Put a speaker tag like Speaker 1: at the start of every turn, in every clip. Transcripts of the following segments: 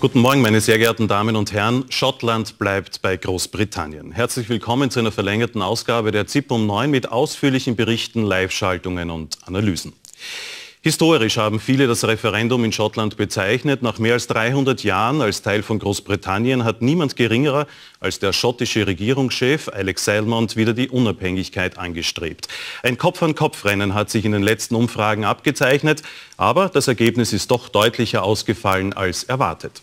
Speaker 1: Guten Morgen, meine sehr geehrten Damen und Herren. Schottland bleibt bei Großbritannien. Herzlich willkommen zu einer verlängerten Ausgabe der ZIP um 9 mit ausführlichen Berichten, Live-Schaltungen und Analysen. Historisch haben viele das Referendum in Schottland bezeichnet. Nach mehr als 300 Jahren als Teil von Großbritannien hat niemand geringerer als der schottische Regierungschef Alex Salmond wieder die Unabhängigkeit angestrebt. Ein Kopf-an-Kopf-Rennen hat sich in den letzten Umfragen abgezeichnet, aber das Ergebnis ist doch deutlicher ausgefallen als erwartet.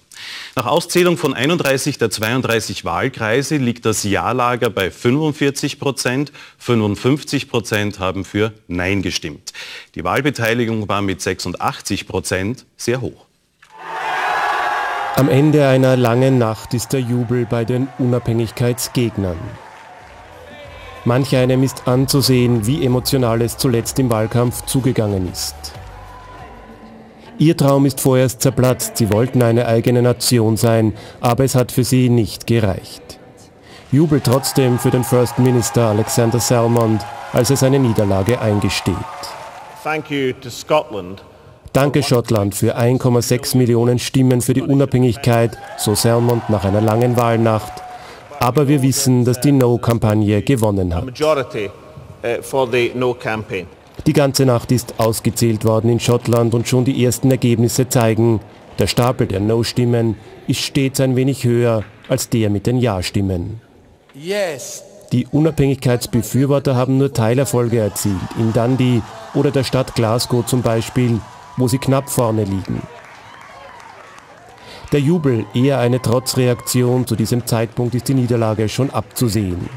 Speaker 1: Nach Auszählung von 31 der 32 Wahlkreise liegt das Ja-Lager bei 45 Prozent. 55 Prozent haben für Nein gestimmt. Die Wahlbeteiligung war mit 86 Prozent sehr hoch.
Speaker 2: Am Ende einer langen Nacht ist der Jubel bei den Unabhängigkeitsgegnern. Manch einem ist anzusehen, wie emotional es zuletzt im Wahlkampf zugegangen ist. Ihr Traum ist vorerst zerplatzt, sie wollten eine eigene Nation sein, aber es hat für sie nicht gereicht. Jubel trotzdem für den First Minister Alexander Salmond, als er seine Niederlage eingesteht. Danke Schottland für 1,6 Millionen Stimmen für die Unabhängigkeit, so Salmond nach einer langen Wahlnacht. Aber wir wissen, dass die No-Kampagne gewonnen hat. Die ganze Nacht ist ausgezählt worden in Schottland und schon die ersten Ergebnisse zeigen, der Stapel der No-Stimmen ist stets ein wenig höher als der mit den Ja-Stimmen. Yes. Die Unabhängigkeitsbefürworter haben nur Teilerfolge erzielt, in Dundee oder der Stadt Glasgow zum Beispiel, wo sie knapp vorne liegen. Der Jubel eher eine Trotzreaktion, zu diesem Zeitpunkt ist die Niederlage schon abzusehen.